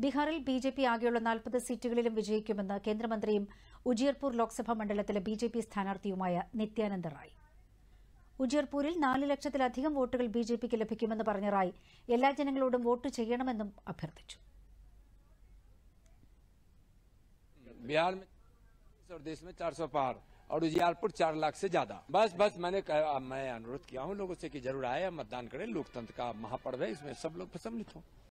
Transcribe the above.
ബീഹാറിൽ B J P ആകെയുള്ള നാൽപ്പത് സീറ്റുകളിലും വിജയിക്കുമെന്ന് കേന്ദ്രമന്ത്രിയും ഉജിയർപൂർ ലോക്സഭാ മണ്ഡലത്തിലെ ബി ജെ പി സ്ഥാനാർത്ഥിയുമായ നിത്യാനന്ദ റായ്. ഉജിയർപൂരിൽ നാല് ലക്ഷത്തിലധികം വോട്ടുകൾ ബി ജെ പിക്ക് ലഭിക്കുമെന്ന് പറഞ്ഞ റായ് എല്ലാ ജനങ്ങളോടും വോട്ട് ചെയ്യണമെന്നും അഭ്യർത്ഥിച്ചു. और उजियारपुर चार लाख से ज्यादा. बस बस मैंने कहा- मैं अनुरोध किया हूँ लोगों से कि जरूर आए मतदान करें लोकतंत्र का महापर्व है इसमें सब लोग सम्मिलित हों।